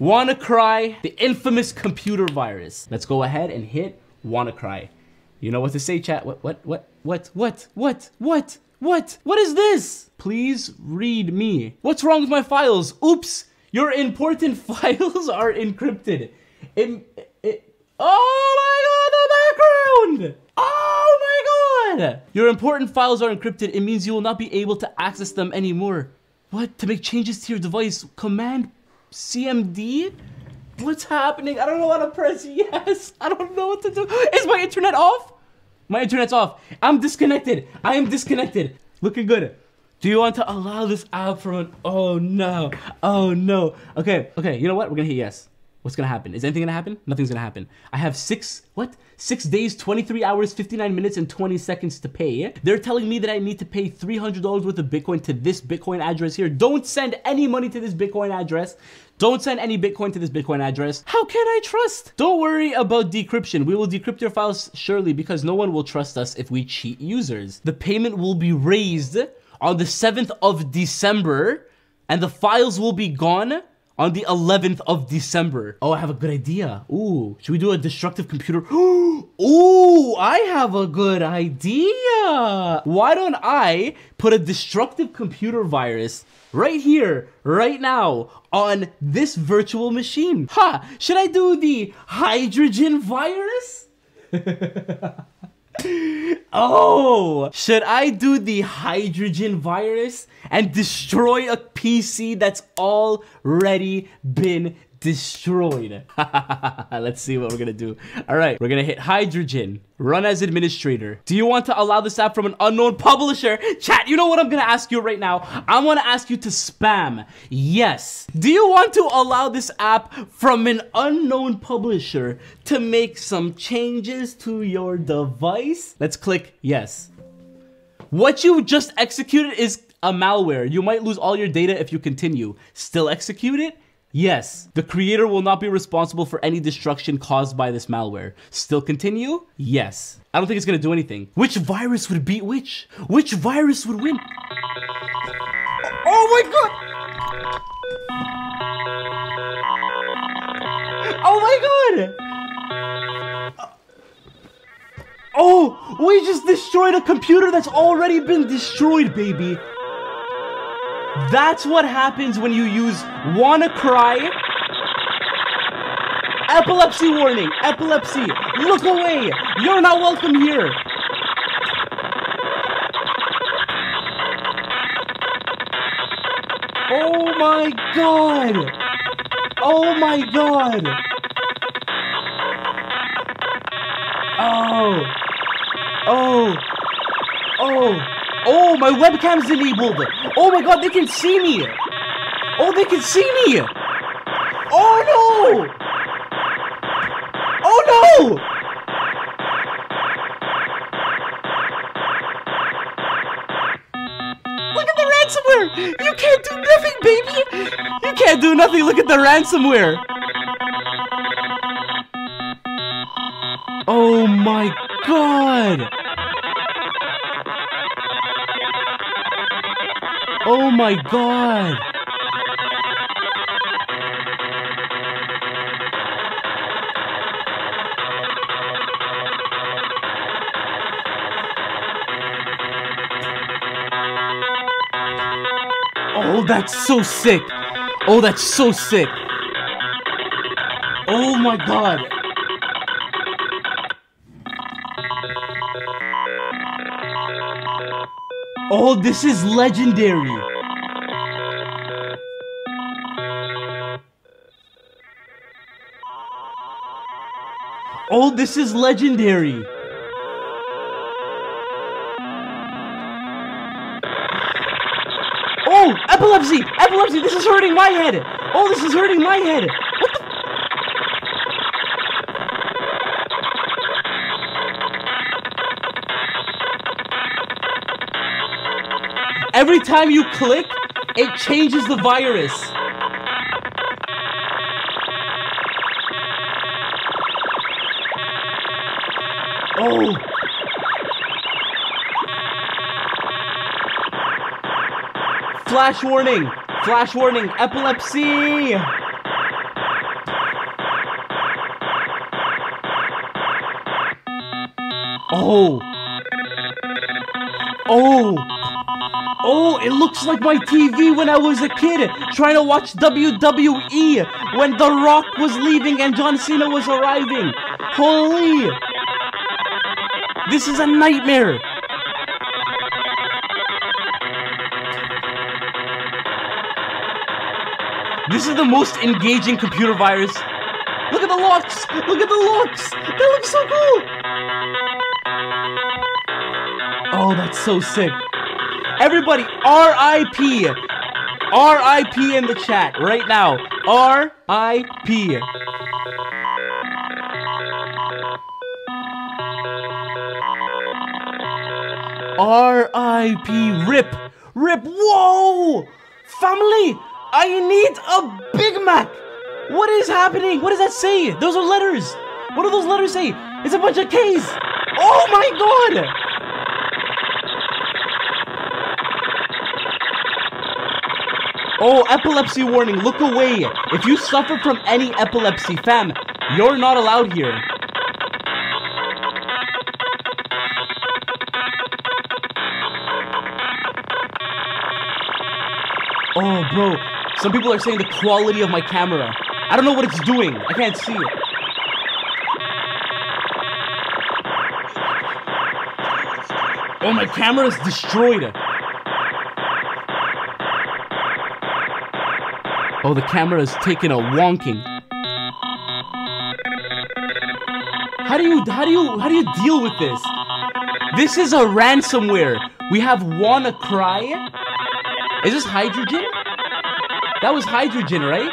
WannaCry, the infamous computer virus. Let's go ahead and hit WannaCry. You know what to say, chat. What, what, what, what, what, what, what, what? What is this? Please read me. What's wrong with my files? Oops, your important files are encrypted. It, it, oh my god, the background! Oh my god! Your important files are encrypted. It means you will not be able to access them anymore. What? To make changes to your device, command CMD? What's happening? I don't know how to press yes. I don't know what to do. Is my internet off? My internet's off. I'm disconnected. I am disconnected. Looking good. Do you want to allow this app from an... Oh, no. Oh, no. Okay, okay. You know what? We're to hit yes. What's gonna happen? Is anything gonna happen? Nothing's gonna happen. I have six, what? Six days, 23 hours, 59 minutes, and 20 seconds to pay. They're telling me that I need to pay $300 worth of Bitcoin to this Bitcoin address here. Don't send any money to this Bitcoin address. Don't send any Bitcoin to this Bitcoin address. How can I trust? Don't worry about decryption. We will decrypt your files surely because no one will trust us if we cheat users. The payment will be raised on the 7th of December and the files will be gone on the 11th of December. Oh, I have a good idea. Ooh, should we do a destructive computer? Ooh, I have a good idea. Why don't I put a destructive computer virus right here, right now, on this virtual machine? Ha! Huh, should I do the hydrogen virus? oh, should I do the hydrogen virus and destroy a PC that's already been destroyed. Let's see what we're gonna do. All right, we're gonna hit hydrogen, run as administrator. Do you want to allow this app from an unknown publisher? Chat, you know what I'm gonna ask you right now? I wanna ask you to spam. Yes. Do you want to allow this app from an unknown publisher to make some changes to your device? Let's click yes. What you just executed is a malware. You might lose all your data if you continue. Still execute it? Yes, the creator will not be responsible for any destruction caused by this malware. Still continue? Yes. I don't think it's gonna do anything. Which virus would beat which? Which virus would win? Oh my god! Oh my god! Oh, we just destroyed a computer that's already been destroyed, baby. That's what happens when you use WannaCry. Epilepsy warning! Epilepsy! Look away! You're not welcome here! Oh my god! Oh my god! Oh! Oh! Oh! Oh, my webcam's enabled. Oh my god, they can see me. Oh, they can see me. Oh no. Oh no. Look at the ransomware. You can't do nothing, baby. You can't do nothing. Look at the ransomware. Oh my god. Oh my god! Oh, that's so sick! Oh, that's so sick! Oh my god! Oh, this is legendary. Oh, this is legendary. Oh, epilepsy! Epilepsy! This is hurting my head! Oh, this is hurting my head! Every time you click, it changes the virus. Oh. Flash warning. Flash warning. Epilepsy. Oh. Oh. Oh, it looks like my TV when I was a kid trying to watch WWE when The Rock was leaving and John Cena was arriving. Holy. This is a nightmare. This is the most engaging computer virus. Look at the locks! Look at the locks! That looks so cool! Oh, that's so sick. Everybody, RIP! RIP in the chat right now. RIP. RIP. Rip. Rip. Whoa! Family! I need a Big Mac! What is happening? What does that say? Those are letters! What do those letters say? It's a bunch of K's! Oh my god! Oh, epilepsy warning, look away! If you suffer from any epilepsy, fam, you're not allowed here. Oh, bro, some people are saying the quality of my camera. I don't know what it's doing. I can't see it. Oh, my camera is destroyed. Oh, the camera is taking a wonking. How do you how do you how do you deal with this? This is a ransomware. We have WannaCry. Is this hydrogen? That was hydrogen, right?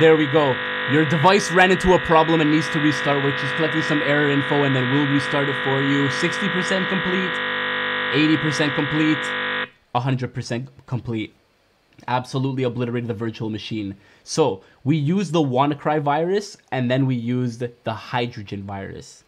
There we go. Your device ran into a problem and needs to restart, which is collecting some error info and then we'll restart it for you. 60% complete, 80% complete, 100% complete. Absolutely obliterated the virtual machine. So we used the WannaCry virus and then we used the hydrogen virus.